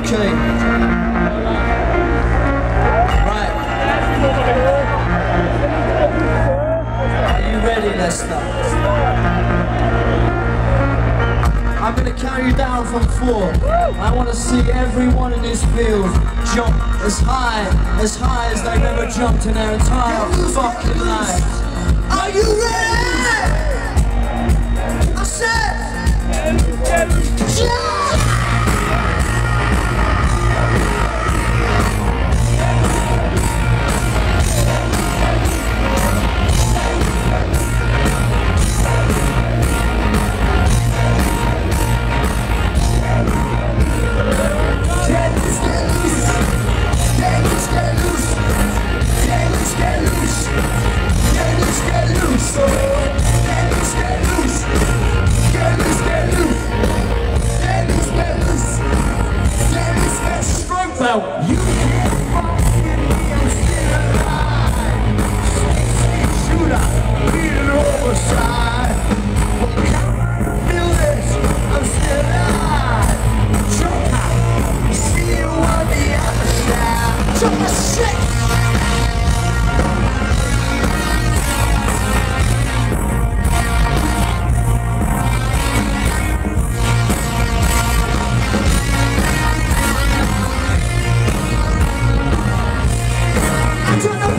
Okay. Right. Are you ready, Leicester? I'm gonna count you down from four. I wanna see everyone in this field jump as high, as high as they've ever jumped in their entire fucking life. Are you ready? Belt. You to the